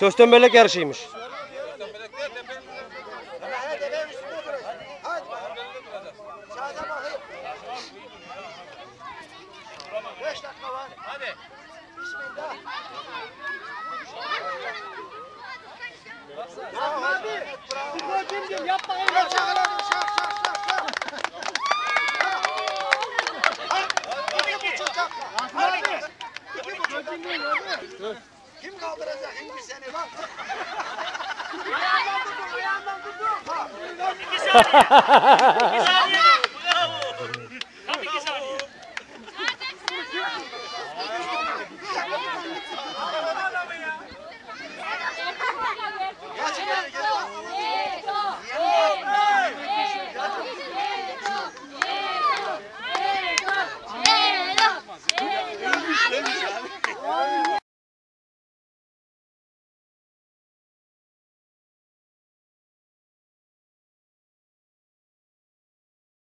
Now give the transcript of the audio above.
Köstembelek yarışıymış. Bismillah. Bravo. Bravo. Bravo. Bravo. Bravo. Bravo. Bravo. Kim kaldıracak inmiş seni lan? Ayağından tutun, ayağından tutun. Ha. İki saniye. İki saniye. Bravo. Tam iki saniye.